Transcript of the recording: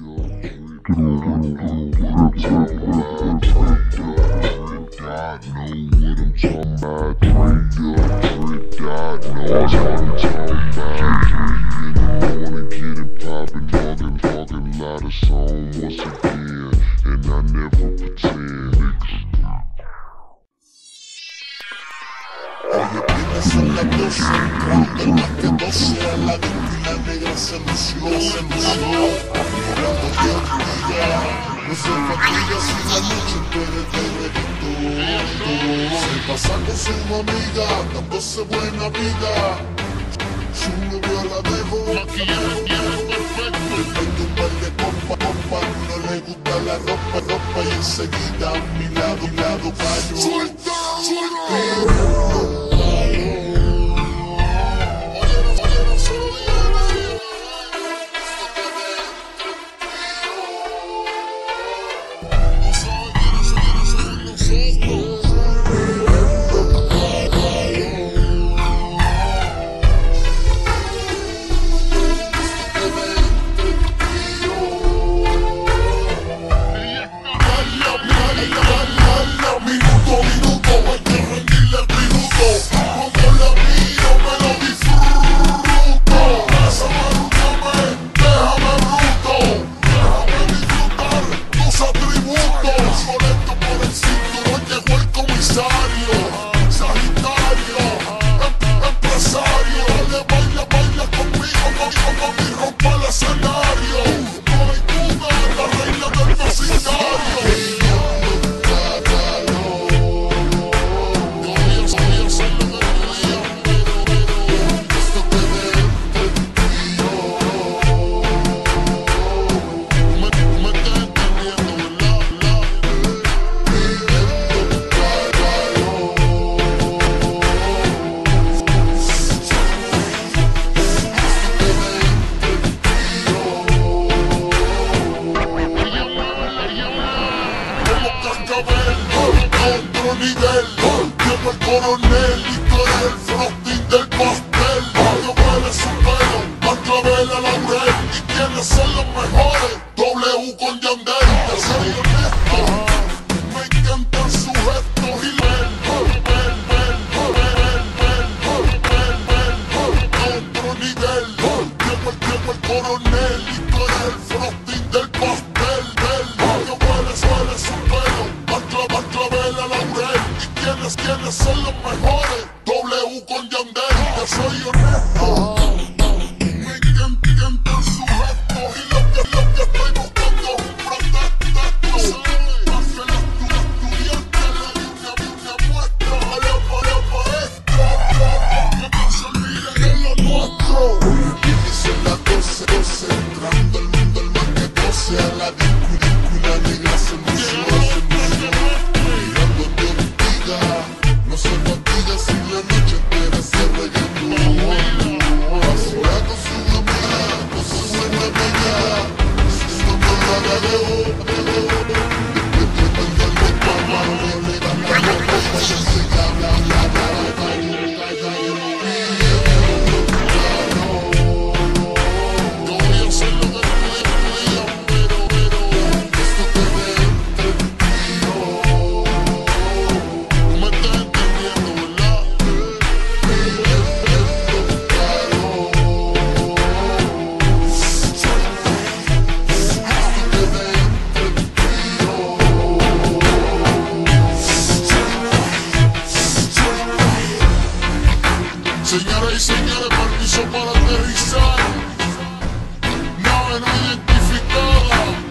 Like no sleep, like no sleep, like no sleep. la negra se lució, se lució Mirando que ocurría No se fatiga si la noche entera te reventó Se pasa con su amiga, dándose buena vida Su novio la dejó, la dejó Perfecto, un par de compa, compa No le gusta la ropa, ropa Y enseguida a mi lado, mi lado fallo ¡Suelta! ¡Suelta! Miguel Llevo el coronel, y historia del frosting del pastel Yo huele su pelo, Marclavela Laurel Y quienes son los mejores, W con Yandel Te soy honesto, me encantan sus gestos y Otro nivel, llevo el, llevo el coronel, historia del frosting del pastel quienes, son los mejores. W con Yandel, que soy yo tiene permiso para aterrizar. Nave no identificada.